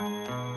Música